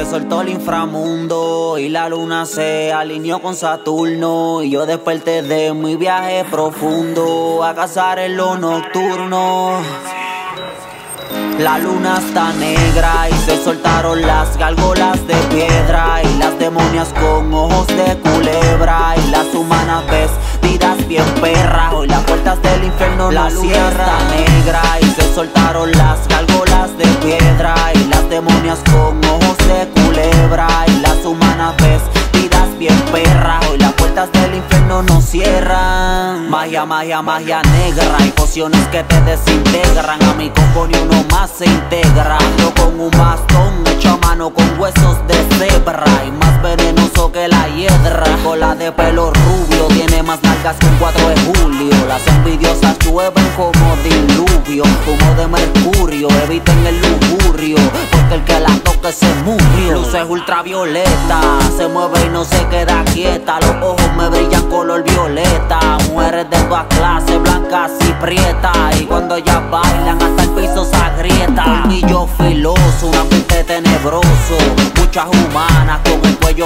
Se soltó el inframundo y la luna se alineó con Saturno y yo desperté de mi viaje profundo a cazar en lo nocturno. La luna está negra y se soltaron las gárgolas de piedra y las demonias con ojos de culebra y las humanas vestidas bien perras. Hoy las puertas del infierno la luna está negra y se soltaron las gárgolas de piedra y las demonias con ojos de culebra y las humanas vestidas bien perras. Hoy las puertas del infierno no cierran. Magia, magia, magia negra y pociones que te desintegran. A mi combo ni uno más se integra. Yo con un bastón hecho a mano con huesos de cebra y más que la hiedra. Cola de pelo rubio tiene más nalgas que un 4 de julio. Las envidiosas llueven como diluvio. Humo de mercurio, eviten el lujurio. Porque el que la toque se murió. Luces ultravioleta, se mueve y no se queda quieta. Los ojos me brillan color violeta. Mujeres de todas clases, blancas y prietas. Y cuando ellas bailan, hasta el piso se agrieta. Colmillo filoso, un ambiente tenebroso. Muchas humanas con el cuello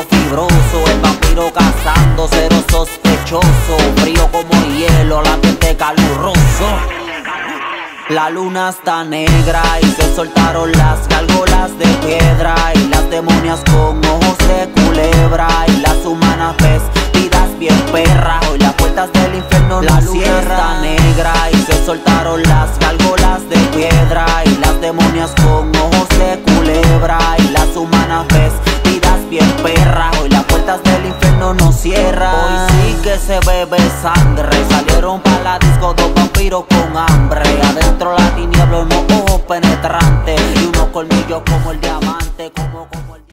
La luna está negra y se soltaron las gárgolas de piedra y las demonias con ojos de culebra y las humanas vestidas bien perras. Hoy las puertas del infierno la luna está negra y se soltaron las gárgolas de piedra y las demonias con ojos de culebra y las humanas vestidas bien perras. Hoy las puertas del infierno no cierran. Hoy sí que se bebe sangre. Salieron para la disco dos vampiros con hambre. Adentro la tiniebla, unos ojos penetrantes y unos colmillos como el como